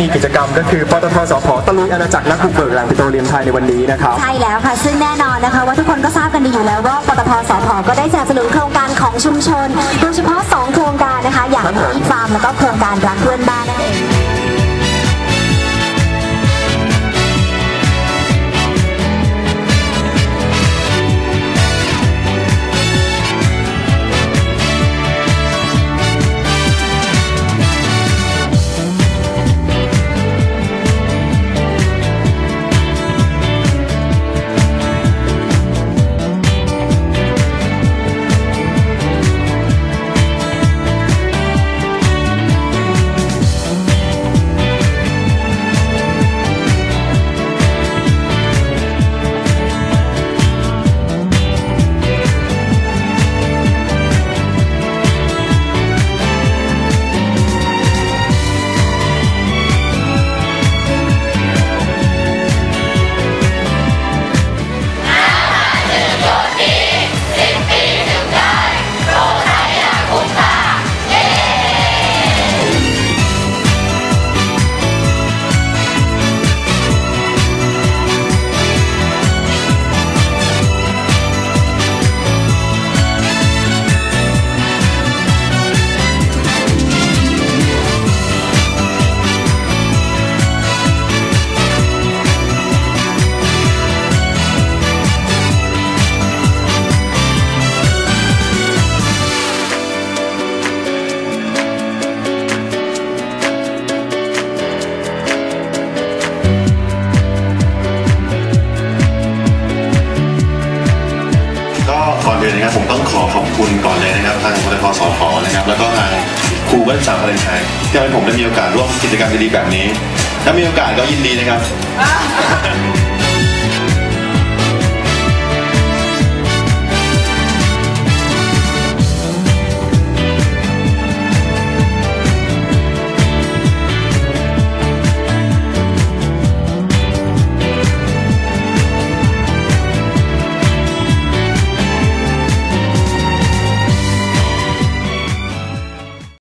มีกิจกรรมก็คือปตทสพตะลุยอาณาจักรนักบุกเบิกแหล่งปิโตรเลียมไทยในวันนี้นะครับ ใช่แล้วค่ะ ซึ่งแน่นอนนะคะ ว่าทุกคนก็ทราบกันดีอยู่แล้วว่าปตทสพก็ได้สนับสนุนโครงการของชุมชน โดยเฉพาะ 2 โครงการนะคะ อย่างครับผมอีฟาร์มแล้วก็โครงการรักเพื่อนบ้านนั่นเอง ก็ ก่อนอื่นนะครับผมต้องขอขอบคุณก่อนเลยนะครับทางพลทสพนะครับแล้วก็ทางครูเบิ้ลสาสตร์พลังไทยที่ทำให้ผมได้มีโอกาสร่วมกิจกรรมดีๆแบบนี้ ถ้ามีโอกาสก็ยินดีนะครับ